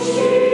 she